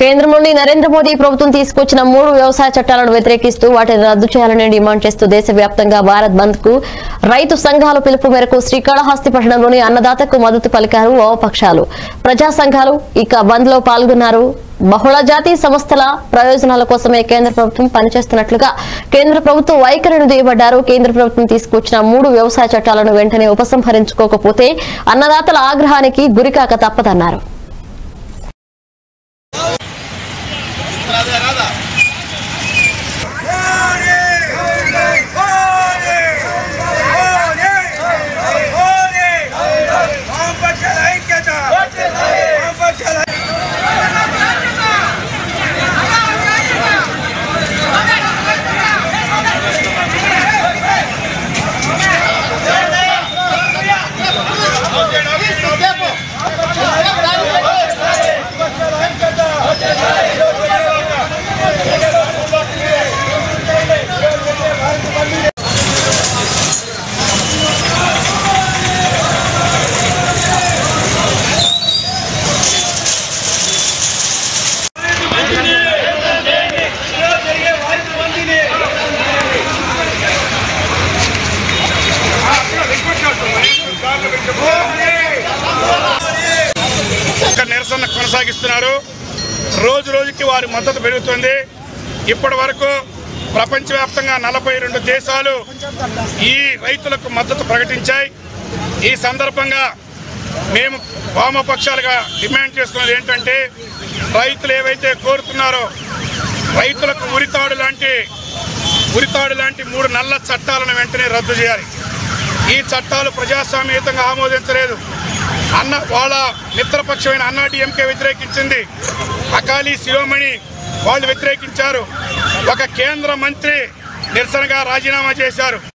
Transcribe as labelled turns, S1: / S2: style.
S1: కేంద్రంలోని నరేంద్ర మోదీ ప్రభుత్వం తీసుకొచ్చిన మూడు వ్యవసాయ చట్టాలను వ్యతిరేకిస్తూ వాటిని రద్దు చేయాలని డిమాండ్ చేస్తూ దేశవ్యాప్తంగా భారత్ బంద్కు రైతు సంఘాల పిలుపు మేరకు శ్రీకాళహస్తి పట్టణంలోని అన్నదాతకు మద్దతు పలికారు వామపక్షాలు. ప్రజా సంఘాలు ఇక బంద్లో పాల్గొన్నారు. బహుళ జాతి సంస్థల ప్రయోజనాల కోసమే కేంద్ర ప్రభుత్వం పనిచేస్తున్నట్లుగా కేంద్ర ప్రభుత్వం వైఖరిని దిగబడ్డారు కేంద్ర ప్రభుత్వం తీసుకొచ్చిన మూడు వ్యవసాయ చట్టాలను వెంటనే ఉపసంహరించుకోకపోతే అన్నదాతల ఆగ్రహానికి గురికాక తప్పదన్నారు.
S2: ¡Tiempo! కొనసాగిస్తున్నారు. రోజు రోజుకి వారి మద్దతు పెరుగుతుంది. ఇప్పటి వరకు ప్రపంచవ్యాప్తంగా నలభై రెండు దేశాలు ఈ రైతులకు మద్దతు ప్రకటించాయి. ఈ సందర్భంగా మేము వామపక్షాలుగా డిమాండ్ చేస్తున్నది ఏంటంటే రైతులు ఏవైతే కోరుతున్నారో రైతులకు ఉరితాడు లాంటి ఉరితాడు లాంటి మూడు నల్ల చట్టాలను వెంటనే రద్దు చేయాలి. ఈ చట్టాలు ప్రజాస్వామ్యయుతంగా ఆమోదించలేదు. అన్న వాళ్ళ మిత్రపక్షమైన అన్నాడీఎంకే వ్యతిరేకించింది. అకాలీ శిరోమణి వాళ్ళు వ్యతిరేకించారు. ఒక కేంద్ర మంత్రి నిరసనగా రాజీనామా చేశారు.